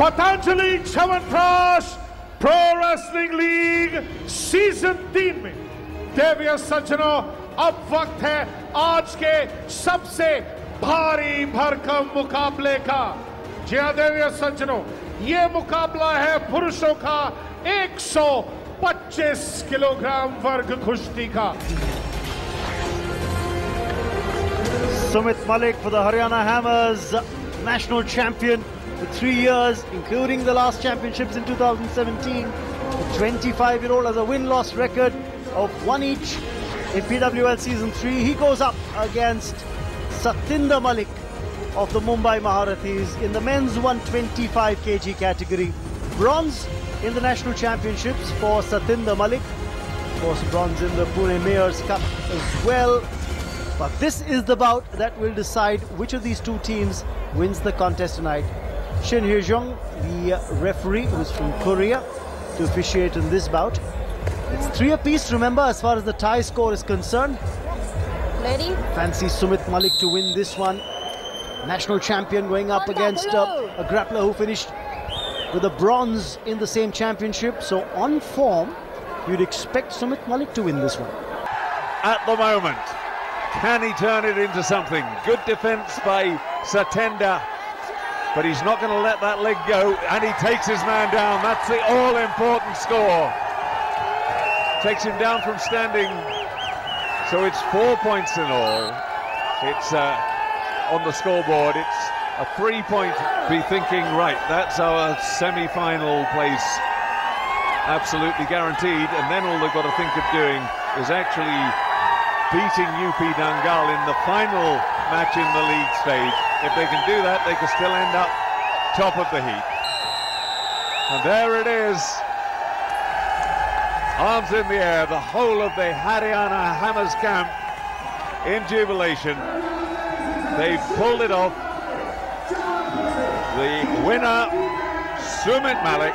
Patanjali chyawanprash pro wrestling league season तीन में। देविया सज्जनों अब वक्त है आज के सबसे भारी भरकम मुकाबले का। जी हाँ देविया सज्जनों ये मुकाबला है पुरुषों का 125 किलोग्राम वर्ग कुश्ती का। Sumit Malik for the Haryana Hammers, national champion for three years, including the last championships in 2017. The 25 year old has a win loss record of one each in PWL season three. He goes up against Satender Malik of the Mumbai Maharathis in the men's 125 kg category. Bronze in the national championships for Satender Malik. Of course, bronze in the Pune Mayor's Cup as well. But this is the bout that will decide which of these two teams wins the contest tonight. Shin Hye-jung, the referee who's from Korea, to officiate in this bout. It's three apiece, remember, as far as the tie score is concerned. Ready? Fancy Sumit Malik to win this one. National champion going up against uh, a grappler who finished with a bronze in the same championship. So on form, you'd expect Sumit Malik to win this one. At the moment, can he turn it into something? Good defense by Satender, but he's not going to let that leg go, and he takes his man down. That's the all-important score. Takes him down from standing, so it's four points in all. It's uh, on the scoreboard. It's a three-point. Be thinking, right? That's our semi-final place, absolutely guaranteed. And then all they've got to think of doing is actually beating UP Dangal in the final match in the league stage. If they can do that, they can still end up top of the heap. And there it is. Arms in the air, the whole of the Haryana Hammers camp in jubilation. They've pulled it off. The winner, Sumit Malik,